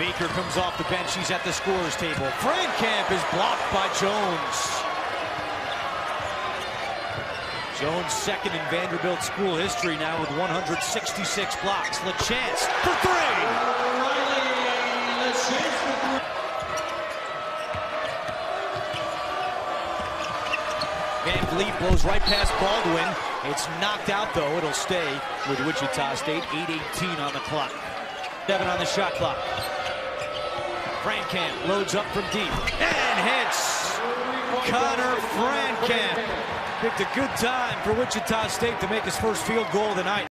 Baker comes off the bench. He's at the scorer's table. Camp is blocked by Jones. Jones second in Vanderbilt school history now with 166 blocks. LaChance for three. VanVleet blows right past Baldwin. It's knocked out though. It'll stay with Wichita State. 8.18 on the clock. Seven on the shot clock. Frankamp loads up from deep and hits. Conner Frankamp picked a good time for Wichita State to make his first field goal of the night.